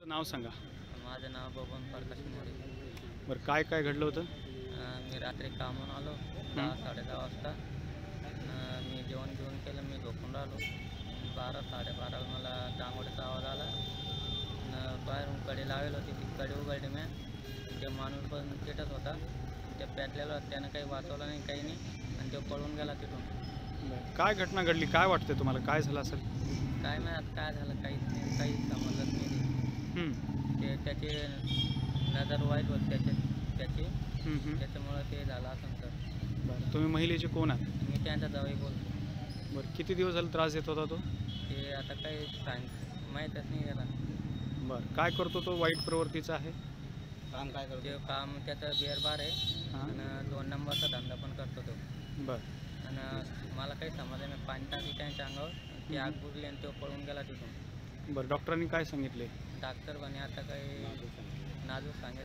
नाव सांगा. माझं नाव बबन प्रकाश मोरे. बरं काय काय घडलं होतं? अं, मी रात्री कामून आलो दहा साडेदहा वाजता. अं, मी जेवण जेवण केलं मी झोपून राहिलो. बारा साडेबाराला मला डांगोडीचा आवाज आला. न बाहेरून कडी लावेल होती ती कडी उघडली मी. ते माणूस पण तिथंच होता. ते पेटलेलं होतं त्यानं काही वाचवलं नाही काही नाही. आणि तो पळून गेला तिथून. काय घटना घडली? काय वाटते तुम्हाला? काय झालं असेल? काय नाही आता काय झालं काहीच नाही काहीच ते त्याची नजर वाईट होती त्याचे त्याची. त्याच्यामुळं ते झालं असं सर. बरं. तुम्ही महिलेचे कोण आहात? मी त्यांच्या जवळ बोलतो. बरं किती दिवस झाले त्रास देत होता तो? ते आता काही सांग माहीतच नाही त्याला. बरं काय करतो तो? वाईट प्रवृत्तीचा आहे? काम काय करतो? ते काम त्याचं बिअर बार आहे. हां. आणि दोन नंबरचा धंदा पण करतो तो. बरं. आणि मला काही समजलं नाही. पाणी टाकी त्यांच्या अंगावर ती आग बुडली आणि तो पळून गेला तिथून. बरं डॉक्टरांनी काय सांगितले? डॉक्टर म्हणे आता काही नाजूक सांगितलं